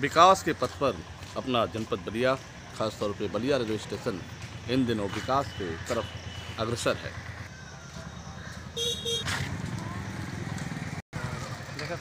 विकास के पथ पर अपना जनपद बलिया, खासतौर पे बलिया रेलवे स्टेशन, इन दिनों विकास के तरफ़ अग्रसर है। देखा